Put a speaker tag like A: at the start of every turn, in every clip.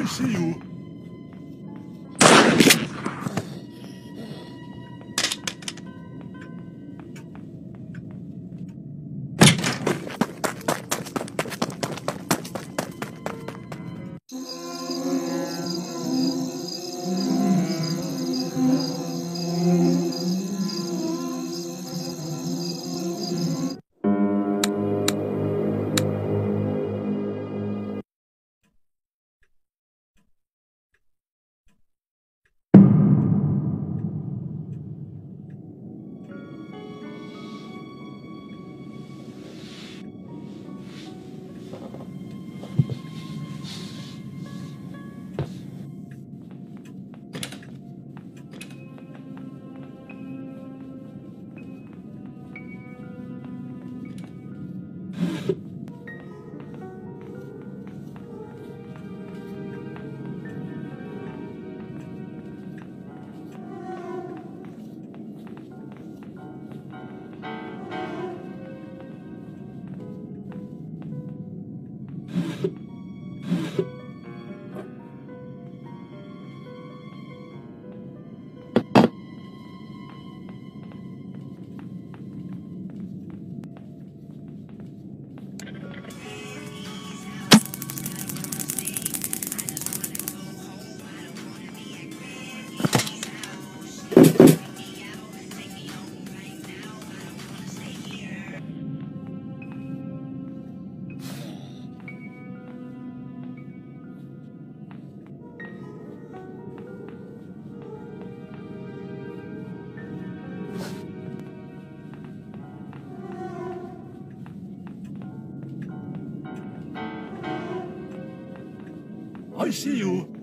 A: I see you. I see you.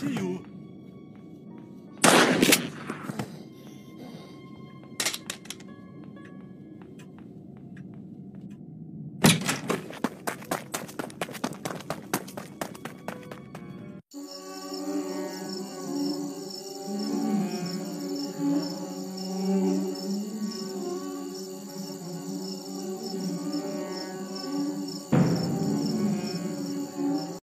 A: 这有